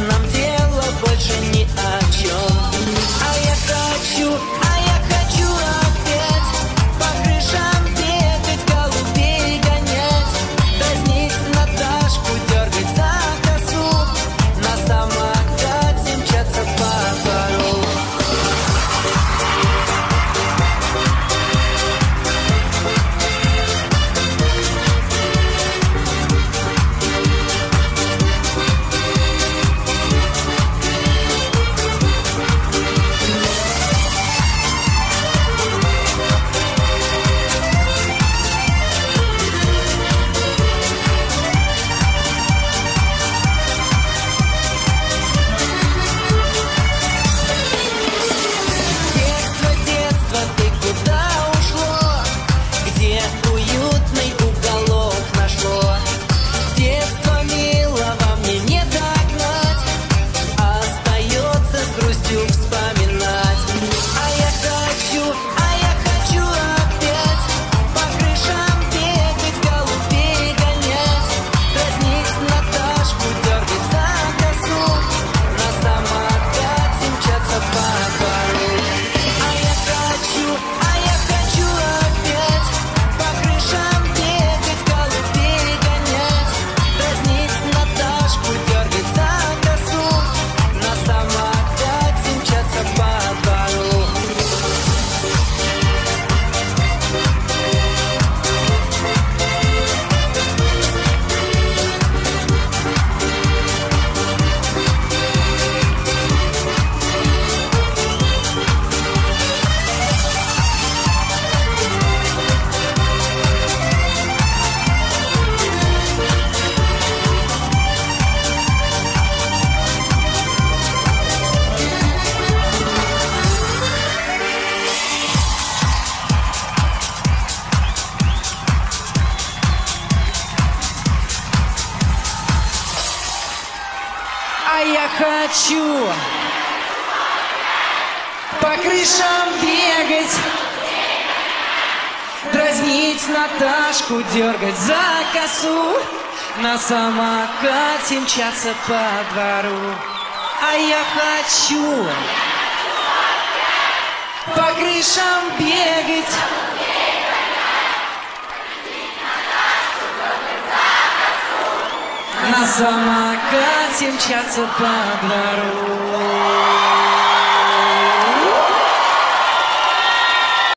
and I'm Я хочу по крышам бегать, дразнить Наташку, дергать за косу, на самокате мчаться по двору. А я хочу по крышам бегать, на самокате мчаться по двору.